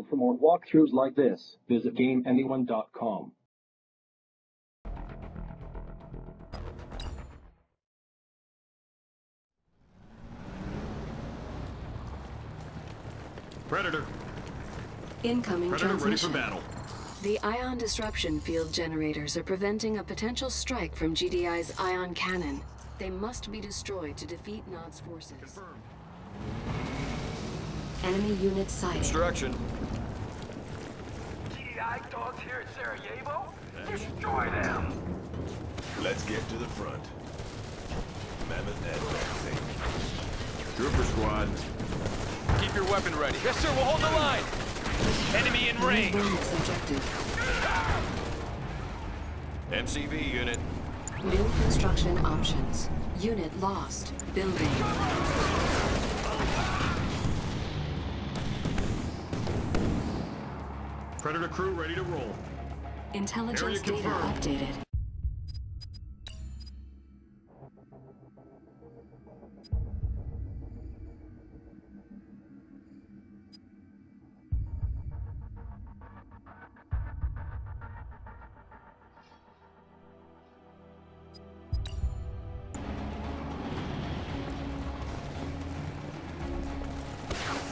For more walkthroughs like this, visit GameAnyone.com. Predator. Incoming Predator ready for battle. The ion disruption field generators are preventing a potential strike from GDI's ion cannon. They must be destroyed to defeat Nod's forces. Confirmed. Enemy units sighted. Construction. GDI dogs here at Sarajevo? Destroy them! Let's get to the front. Mammoth advancing. Trooper squad. Keep your weapon ready. Yes, sir, we'll hold the line. Enemy in range. Bonus objective. MCV unit. New construction options. Unit lost. Building. Predator crew ready to roll. Intelligence Area data confirmed. updated.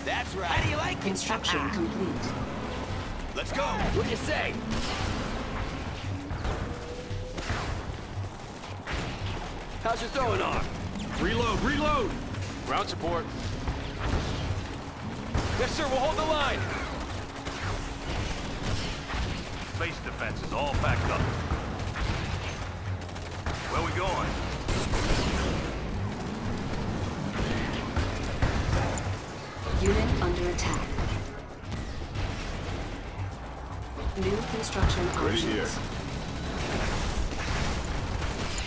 That's right. How do you like Construction complete. Let's go. What do you say? How's your throwing arm? Reload, reload! Ground support. Yes, sir, we'll hold the line. Base defense is all packed up. Where are we going? Unit under attack. New construction Ready options. here.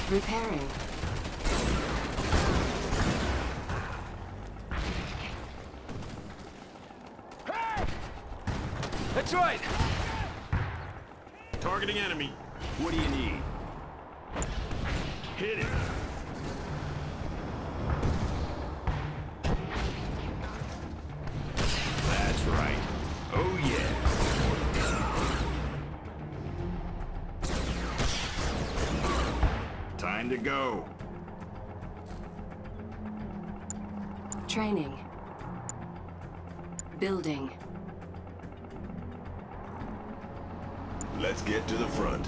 Repairing. That's right. Targeting enemy. What do you need? Hit it. Time to go. Training. Building. Let's get to the front.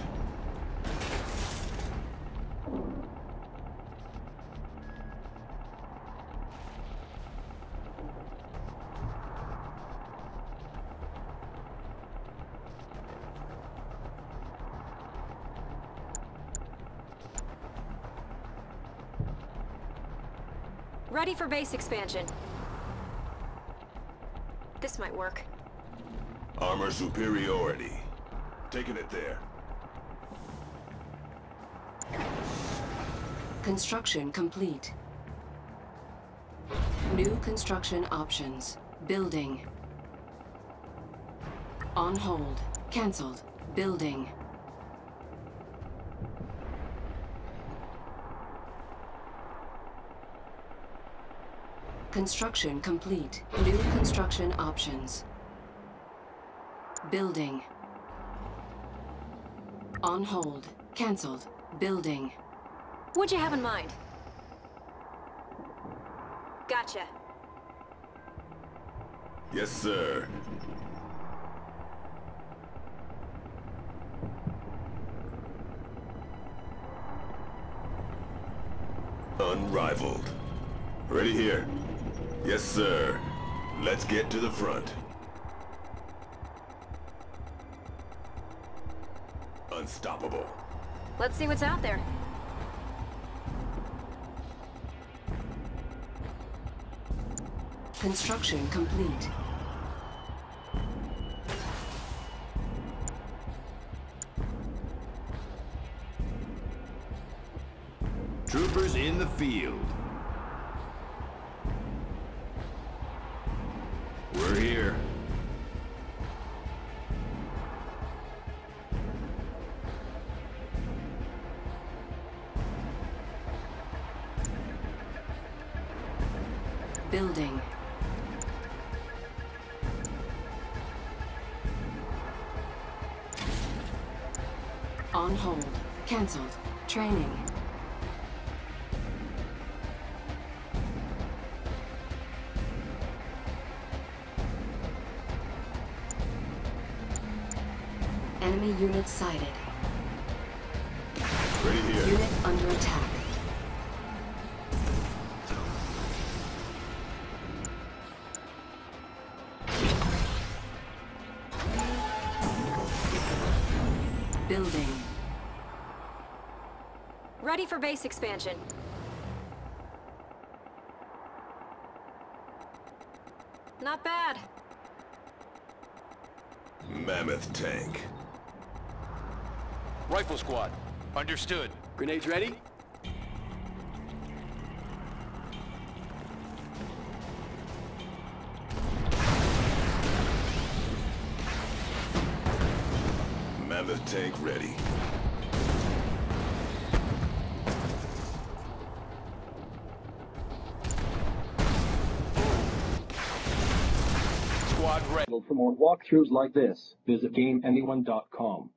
Ready for base expansion. This might work. Armor superiority. Taking it there. Construction complete. New construction options. Building. On hold. Cancelled. Building. Construction complete. New construction options. Building. On hold. Cancelled. Building. What'd you have in mind? Gotcha. Yes, sir. Unrivaled. Ready here. Yes, sir. Let's get to the front. Unstoppable. Let's see what's out there. Construction complete. Troopers in the field. building. On hold. Cancelled. Training. Enemy unit sighted. Ready here. Unit under attack. Building. Ready for base expansion. Not bad. Mammoth tank. Rifle squad. Understood. Grenades ready? Mammoth tank ready. Squad ready. For more walkthroughs like this, visit GameAnyone.com.